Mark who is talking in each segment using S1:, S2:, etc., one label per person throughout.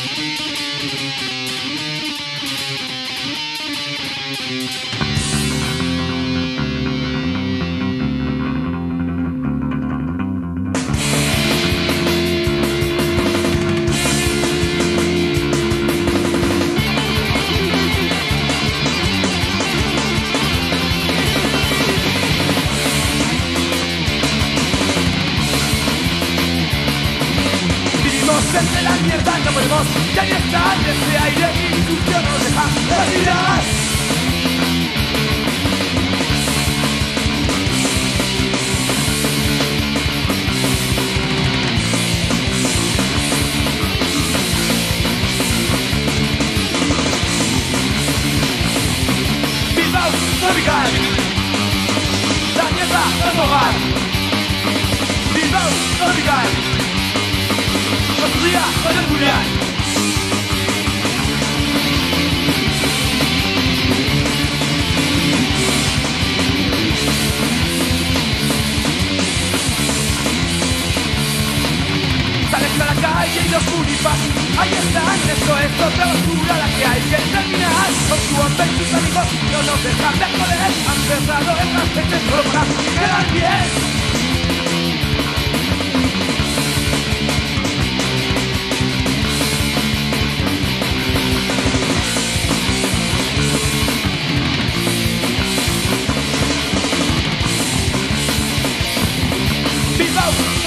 S1: Thank you. Entre la mierda no podemos Ya ni está ese aire y sucio nos deja respirar. Bilbao, tropical La mierda es hogar. Bilbao, tropical El Julián. Sales a la calle y los unifas Ahí están, esto es otra oscura la que hay que terminar. Con tu onda y tus amigos no nos dejan de joder Han cerrado el trascendente solo para quedar bien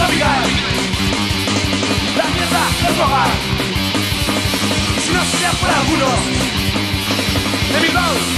S1: navegar La mierda es rogar Si no sea por algunos De